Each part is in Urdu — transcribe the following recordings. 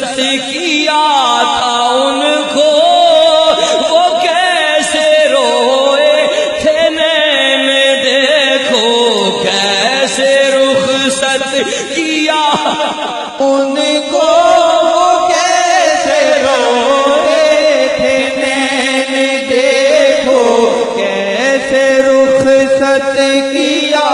رخصت کیا تھا ان کو؟ وہ کیسے روئے تھے میں دیکھو، کیسے رخصت کیا؟ ان کو کیسے روئے تھے دیکھو، کیسے رخصت کیا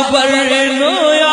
اکبر نو آیا